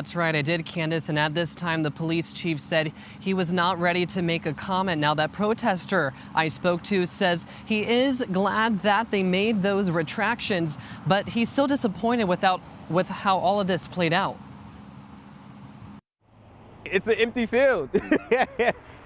That's right, I did, Candace. And at this time, the police chief said he was not ready to make a comment. Now, that protester I spoke to says he is glad that they made those retractions, but he's still disappointed without, with how all of this played out. It's an empty field.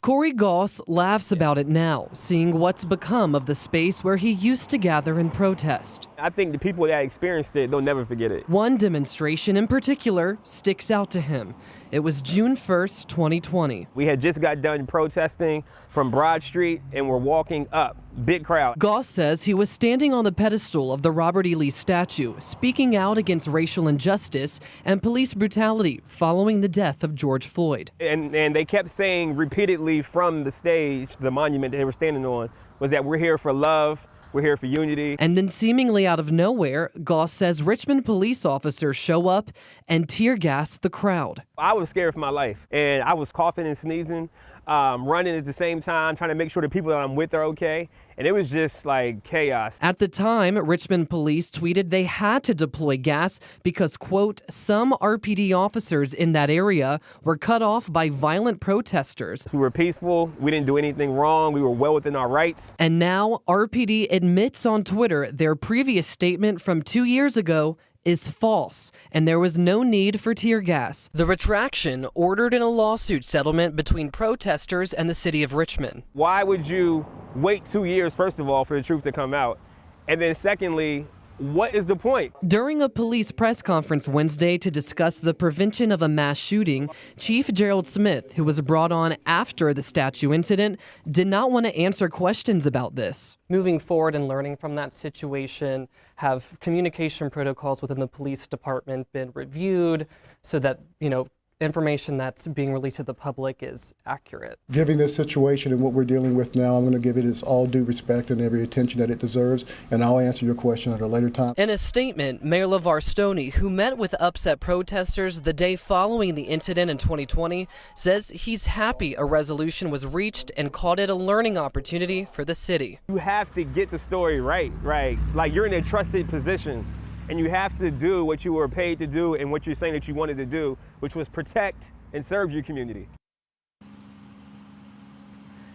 Corey Goss laughs about it now, seeing what's become of the space where he used to gather and protest. I think the people that experienced it, they'll never forget it. One demonstration in particular sticks out to him. It was June 1st, 2020. We had just got done protesting from Broad Street and we're walking up. Big crowd. Goss says he was standing on the pedestal of the Robert E. Lee statue, speaking out against racial injustice and police brutality following the death of George Floyd. And, and they kept saying repeatedly from the stage, the monument they were standing on, was that we're here for love, we're here for unity. And then, seemingly out of nowhere, Goss says Richmond police officers show up and tear gas the crowd. I was scared for my life, and I was coughing and sneezing um, running at the same time, trying to make sure the people that I'm with are okay. And it was just like chaos. At the time, Richmond police tweeted they had to deploy gas because, quote, some RPD officers in that area were cut off by violent protesters. We were peaceful. We didn't do anything wrong. We were well within our rights. And now RPD admits on Twitter their previous statement from two years ago is false, and there was no need for tear gas. The retraction ordered in a lawsuit settlement between protesters and the city of Richmond. Why would you wait two years, first of all, for the truth to come out? And then, secondly, what is the point? During a police press conference Wednesday to discuss the prevention of a mass shooting, Chief Gerald Smith, who was brought on after the statue incident, did not want to answer questions about this. Moving forward and learning from that situation, have communication protocols within the police department been reviewed so that, you know, information that's being released to the public is accurate. Given this situation and what we're dealing with now, I'm going to give it its all due respect and every attention that it deserves, and I'll answer your question at a later time. In a statement, Mayor LeVar Stoney, who met with upset protesters the day following the incident in 2020, says he's happy a resolution was reached and called it a learning opportunity for the city. You have to get the story right, right? Like you're in a trusted position and you have to do what you were paid to do and what you're saying that you wanted to do, which was protect and serve your community.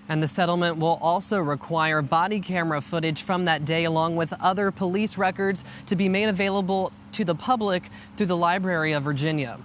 And the settlement will also require body camera footage from that day, along with other police records, to be made available to the public through the Library of Virginia.